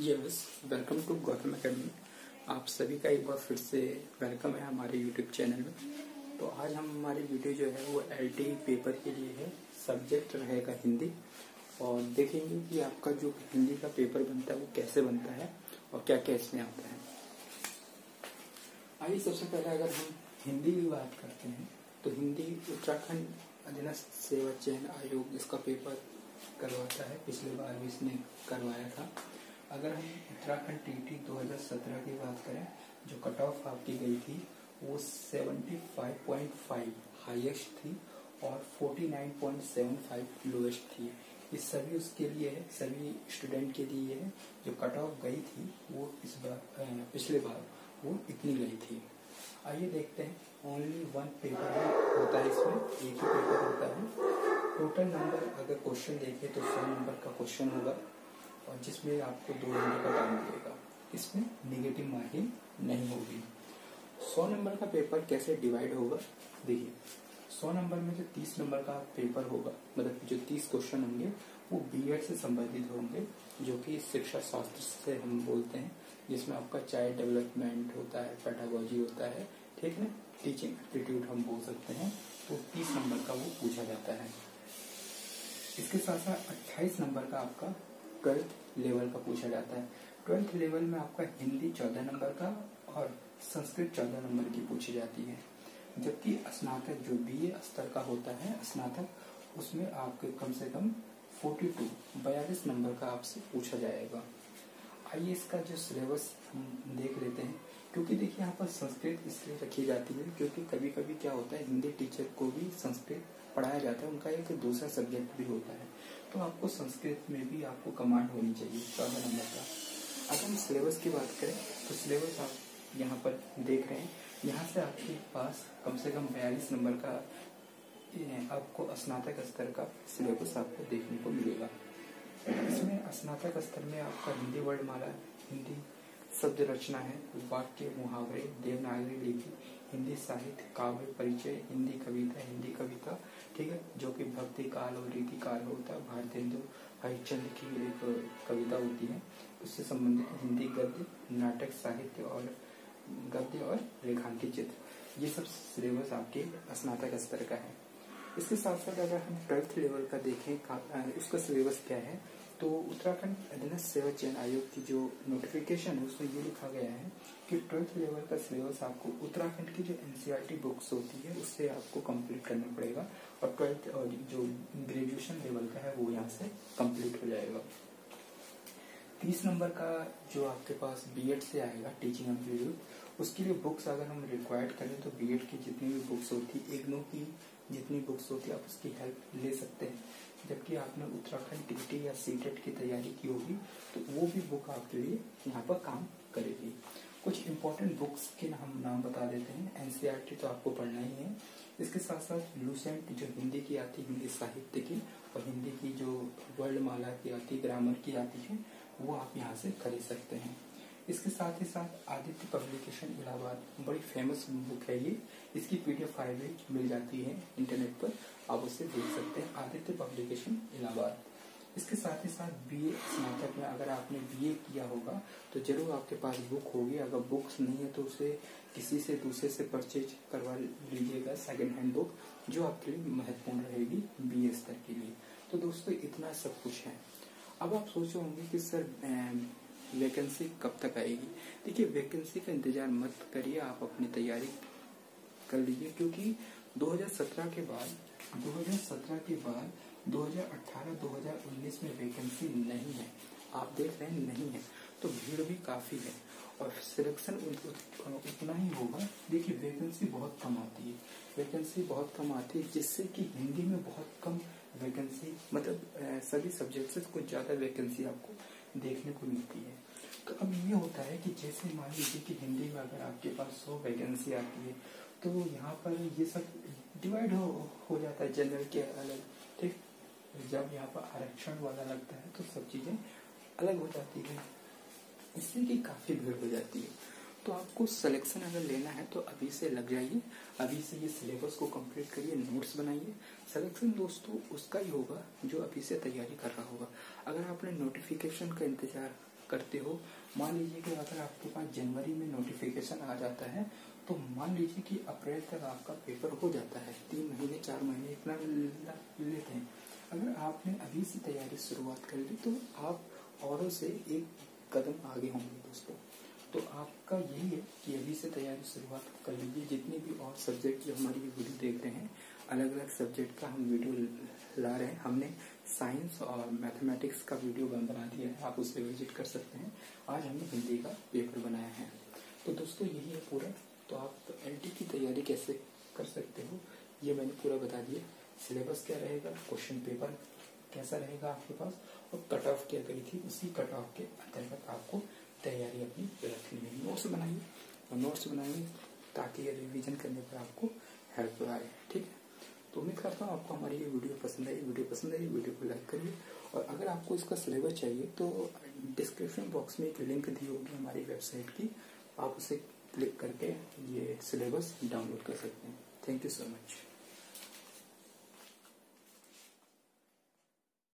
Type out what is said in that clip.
Yes welcome to Gautam academy आप सभी का एक बार फिर से वेलकम है हमारे यूट्यूब चैनल में। तो आज हम हमारी वीडियो जो है वो एल पेपर के लिए है। सब्जेक्ट रहेगा हिंदी। और देखेंगे कि आपका जो हिंदी का पेपर बनता है वो कैसे बनता है और क्या क्या इसमें आता है। आइए सबसे पहले अगर हम हिंदी की बात करते हैं तो हिंदी उत्तराखंड अधीनस्थ सेवा चयन आयोग इसका पेपर करवाता है। पिछले बार भी इसने करवाया था। अगर हम उत्तराखंड टीटी 2017 की बात करें, जो कट ऑफ़ आपकी गई थी, वो 75.5 हाईएस्ट थी और 49.75 लोएस्ट थी। ये सभी उसके लिए है सभी स्टूडेंट के लिए है जो कट ऑफ़ गई थी, वो इस बार पिछले बार, वो इतनी गई थी। आइए देखते हैं ओनली वन पेपर होता है इसमें, एक ही पेपर होता है। टोटल नंबर अगर क्वेश्चन देखें तो सौ नंबर का क्वेश्चन होगा। और जिसमें आपको दो घंटे का टाइम मिलेगा। इसमें निगेटिव मार्किंग नहीं होगी। सौ नंबर का पेपर कैसे डिवाइड होगा? देखिए, सौ नंबर में जो तीस नंबर का पेपर होगा मतलब जो तीस क्वेश्चन होंगे, वो बी से संबंधित होंगे, जो कि शिक्षा शास्त्र से हम बोलते हैं, जिसमें आपका चाइल्ड डेवलपमेंट होता है पेटागोजी होता है, ठीक है? टीचिंग एप्टीट्यूड हम बोल सकते हैं तो तीस नंबर का वो पूछा जाता है। इसके साथ साथ अट्ठाईस नंबर का आपका ट्वेल्थ लेवल का पूछा जाता है। ट्वेल्थ लेवल में आपका हिंदी चौदह नंबर का और संस्कृत चौदह नंबर की पूछी जाती है। जबकि स्नातक जो बीए स्तर का होता है, स्नातक, उसमें आपके कम से कम 42 बयालीस नंबर का आपसे पूछा जाएगा। आइए इसका जो सिलेबस हम देख लेते हैं। क्योंकि देखिए यहाँ पर संस्कृत इसलिए रखी जाती है क्योंकि कभी कभी क्या होता है, हिंदी टीचर को भी संस्कृत पढ़ाया जाता है, उनका एक दूसरा सब्जेक्ट भी होता है। तो आपको संस्कृत में भी आपको कमांड होनी चाहिए चौदह नंबर का। अगर हम सिलेबस की बात करें तो सिलेबस आप यहाँ पर देख रहे हैं। यहाँ से आपके पास कम से कम बयालीस नंबर का आपको स्नातक स्तर का सिलेबस आपको देखने को मिलेगा। इसमें स्नातक स्तर में आपका हिंदी वर्णमाला, हिंदी शब्द रचना है, वाक्य, मुहावरे, देवनागरी लिपि, हिंदी साहित्य, काव्य परिचय, हिंदी कविता हिंदी कविता, ठीक है, जो कि भक्ति काल और रीति काल होता है, भारतेंदु हरिश्चंद्र की एक कविता होती है। उससे संबंधित हिंदी गद्य, नाटक साहित्य और गद्य और रेखांकित चित्र। ये सब सिलेबस आपके स्नातक स्तर का है। इसके साथ साथ अगर हम ट्वेल्थ लेवल का देखें उसका सिलेबस क्या है तो उत्तराखंड अधीनस्थ सेवा चयन आयोग की जो नोटिफिकेशन है, उसमें ये लिखा गया है कि ट्वेल्थ लेवल का सिलेबस आपको उत्तराखंड की जो एनसीईआरटी बुक्स होती है, उससे आपको कंप्लीट करना पड़ेगा और ट्वेल्थ और जो ग्रेजुएशन लेवल का है, वो यहाँ से कंप्लीट हो जाएगा। तीस नंबर का जो आपके पास बीएड से आएगा टीचिंग एप्टीट्यूड उसके लिए बुक्स अगर हम रिक्वायर्ड करें तो बीएड की जितनी भी बुक्स होती है इग्नो की जितनी बुक्स होती, आप उसकी हेल्प ले सकते हैं। जबकि आपने उत्तराखंड टीटी या सीटेट की तैयारी की होगी तो वो भी बुक आपके लिए यहाँ पर काम करेगी। कुछ इम्पोर्टेंट बुक्स के हम नाम बता देते हैं। एनसीईआरटी तो आपको पढ़ना ही है। इसके साथ साथ लूसेंट जो हिंदी की आती है हिंदी साहित्य की और हिंदी की जो वर्ल्ड माला की आती ग्रामर की आती है, वो आप यहाँ से खरीद सकते हैं। इसके साथ ही साथ आदित्य पब्लिकेशन इलाहाबाद, बड़ी फ़ेमस बुक है ये। इसकी पीडीएफ फ़ाइल भी मिल जाती है इंटरनेट पर। आप उसे देख सकते हैं। आदित्य पब्लिकेशन इलाहाबाद। इसके साथ ही साथ बी ए स्नातक में अगर आपने बी ए किया होगा तो ज़रूर आपके पास बुक होगी। अगर बुक्स नहीं है तो उसे किसी से दूसरे से परचेज करवा लीजिएगा सेकेंड हैंड बुक जो आपके लिए महत्वपूर्ण रहेगी बी ए स्तर के लिए। तो दोस्तों, इतना सब कुछ है। अब आप सोच होंगे कि सर वैकेंसी कब तक आएगी? देखिए, वैकेंसी का इंतज़ार मत करिए, आप अपनी तैयारी कर लीजिए, क्योंकि 2017 के बाद 2017 के बाद 2018-2019 में वैकेंसी नहीं है। आप देख रहे हैं, नहीं है। तो भीड़ भी काफ़ी है और सिलेक्शन उतना ही होगा। देखिए, वैकेंसी बहुत कम आती है। वैकेंसी बहुत कम आती है, जिससे कि हिंदी में बहुत कम वैकेंसी मतलब सभी सब्जेक्ट से कुछ ज़्यादा वैकेंसी आपको देखने को मिलती है। तो अब ये होता है कि जैसे मान लीजिए कि हिंदी में अगर आपके पास सौ वैकेंसी आती है तो यहाँ पर ये सब डिवाइड हो, हो जाता है जनरल के अलग। ठीक? जब यहाँ पर आरक्षण वाला लगता है तो सब चीज़ें अलग हो जाती है। इससे कि काफ़ी भीड़ हो जाती है। तो आपको सिलेक्शन अगर लेना है तो अभी से लग जाइए। अभी से ये सिलेबस को कंप्लीट करिए नोट्स बनाइए। सिलेक्शन दोस्तों, उसका ही होगा जो अभी से तैयारी कर रहा होगा। अगर आपने नोटिफिकेशन का इंतज़ार करते हो, मान लीजिए कि अगर आपके पास जनवरी में नोटिफिकेशन आ जाता है तो मान लीजिए कि अप्रैल तक आपका पेपर हो जाता है। तीन महीने, चार महीने इतना लेते हैं। अगर आपने अभी से तैयारी शुरुआत कर ली तो आप औरों से एक कदम आगे होंगे दोस्तों। तो आपका यही है कि अभी से तैयारी शुरुआत कर लीजिए। जितने भी और सब्जेक्ट जो हमारी वीडियो देख रहे हैं अलग अलग सब्जेक्ट का हम वीडियो ला रहे हैं। हमने साइंस और मैथमेटिक्स का वीडियो बना दिया है। आप उसे विज़िट कर सकते हैं। आज हमने हिंदी का पेपर बनाया है। तो दोस्तों, यही है पूरा। तो आप एल की तैयारी कैसे कर सकते हो, ये मैंने पूरा बता दिया। सिलेबस क्या रहेगा? क्वेश्चन पेपर कैसा रहेगा आपके पास? और कट ऑफ़ क्या करी थी? उसी कट ऑफ़ के अंतर्गत आपको तैयारी अपनी रखनी है। नोट्स बनाइए, और नोट्स बनाइए ताकि ये रिविजन करने पर आपको हेल्प आए, ठीक है? तो उम्मीद करता हूँ आपको हमारी ये वीडियो पसंद आई। वीडियो पसंद आई वीडियो को लाइक करिए। और अगर आपको इसका सिलेबस चाहिए तो डिस्क्रिप्शन बॉक्स में एक लिंक दी होगी हमारी वेबसाइट की। आप उसे क्लिक करके ये सिलेबस डाउनलोड कर सकते हैं। Thank you so much